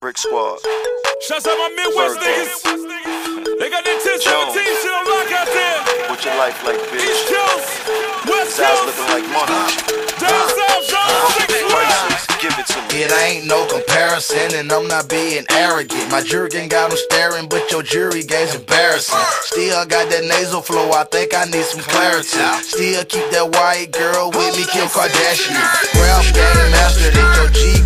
Brick Squad. Shouts out my Midwest niggas. They got that 1017 shit on lock out there. What your life like, bitch? East Coast, West His Coast, looking like money. down south, Sean Six Prices, give it to me. It ain't no comparison, and I'm not being arrogant. My jerkin got them staring, but your jury game's embarrassing. Still got that nasal flow, I think I need some clarity. Still keep that white girl with me, Kim Kardashian. Rap game mastered it, your G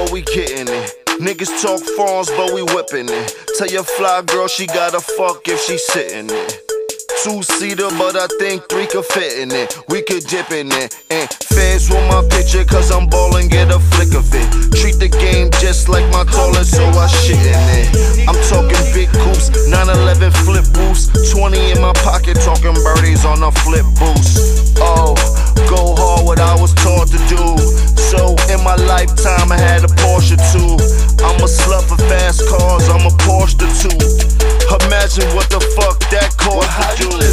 but we getting it. Niggas talk phones, but we whipping it. Tell your fly girl she gotta fuck if she sitting it. Two seater, but I think three could fit in it. We could dip in it. And fans with my picture, cause I'm ballin', get a flick of it. Treat the game just like my toilet, so I shit in it. I'm talking big coops, 911 flip roofs. 20 in my pocket, talking birdies on a flip boost. Oh, go hard, what I was taught to do. So what the fuck that cost how you living,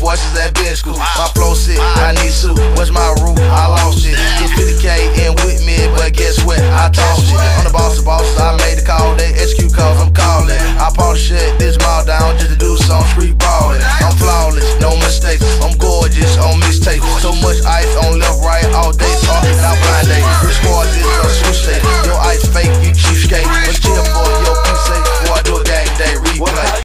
watches at bitch School. My flow sick, I need soup. What's my root? I lost it.